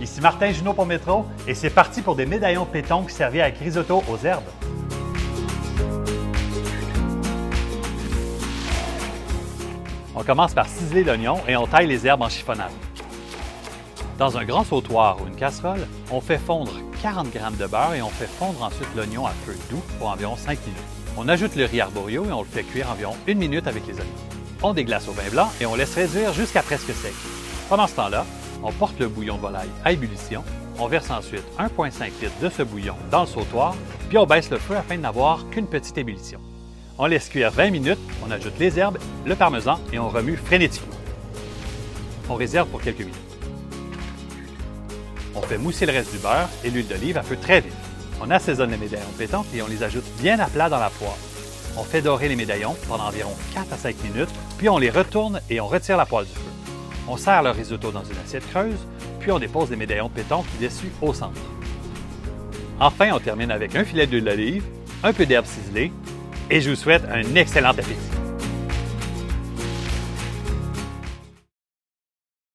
Ici Martin Junot pour Métro et c'est parti pour des médaillons pétanque servis avec risotto aux herbes. On commence par ciseler l'oignon et on taille les herbes en chiffonnade. Dans un grand sautoir ou une casserole, on fait fondre 40 g de beurre et on fait fondre ensuite l'oignon à feu doux pour environ 5 minutes. On ajoute le riz arborio et on le fait cuire environ une minute avec les oignons. On déglace au vin blanc et on laisse réduire jusqu'à presque sec. Pendant ce temps-là, on porte le bouillon de volaille à ébullition, on verse ensuite 1,5 litre de ce bouillon dans le sautoir, puis on baisse le feu afin de n'avoir qu'une petite ébullition. On laisse cuire 20 minutes, on ajoute les herbes, le parmesan et on remue frénétiquement. On réserve pour quelques minutes. On fait mousser le reste du beurre et l'huile d'olive à feu très vite. On assaisonne les médaillons pétantes et on les ajoute bien à plat dans la poêle. On fait dorer les médaillons pendant environ 4 à 5 minutes, puis on les retourne et on retire la poêle du feu. On sert le risotto dans une assiette creuse, puis on dépose les médaillons pétantes dessus au centre. Enfin, on termine avec un filet d'huile d'olive, un peu d'herbe ciselée, et je vous souhaite un excellent appétit.